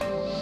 Bye.